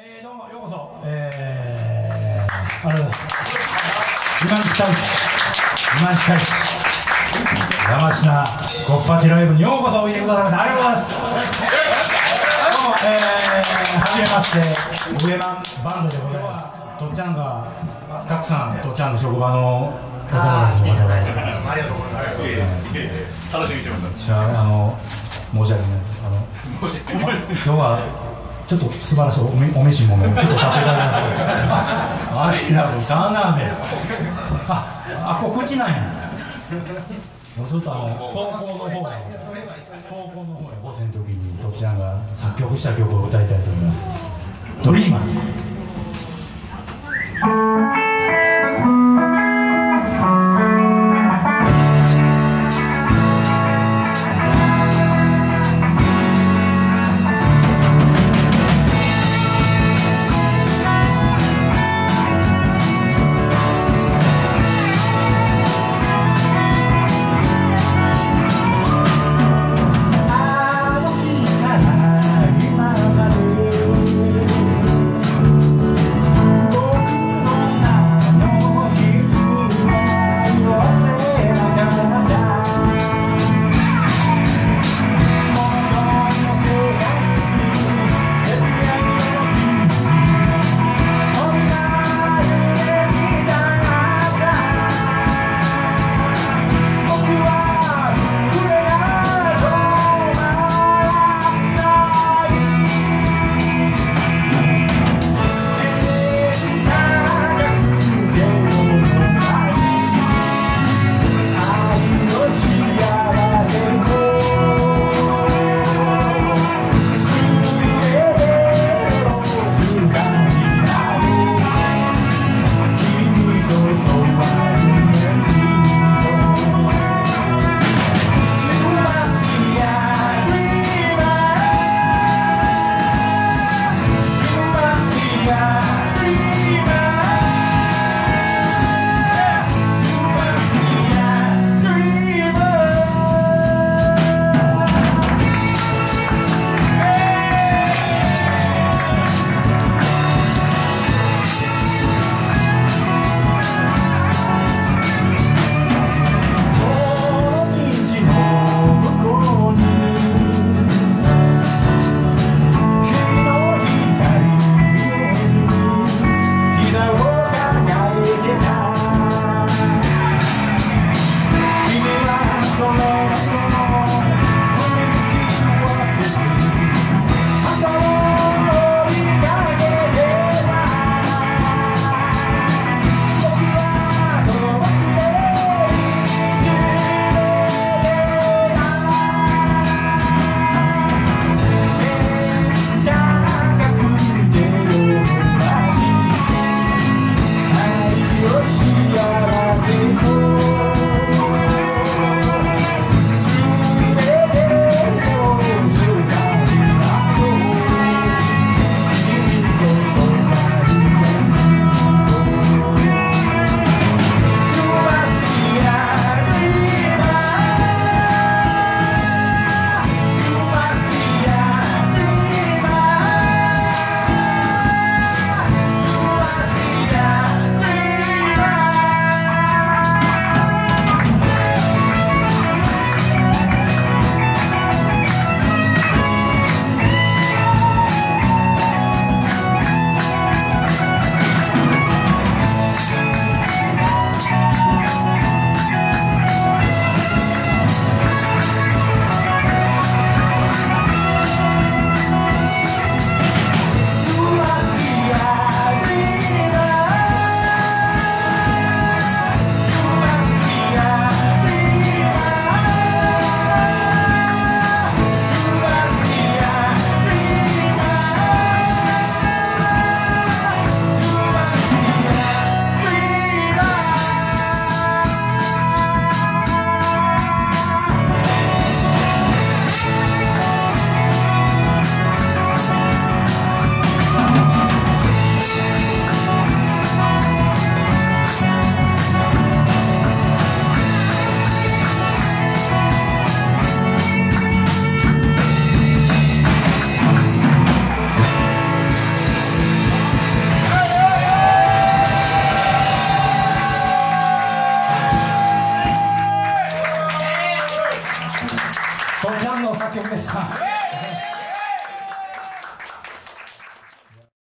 えー、どうもようこそ、えー、ありがとうございます。今西大使、今西大使、山科ゴッパチライブにようこそおいでくださいました。ありがとうございます。どうも、えー、はじめまして、上マンバンドでございます。とっちゃんが、たくさん、とっちゃんの職場のお友達の方が、ありがとうございます。楽しみにしてます。じゃあ、あの、申し訳ないです。あの、今日はちょっと素晴らしいおめお召し物を結構買っていただいたんです、あれだとなんなんで、あ、あ、こ口なんや。もうちょっとあの高校の方が高校の方で高生の時にとっちゃんが作曲した曲を歌いたいと思います。ドリーマー。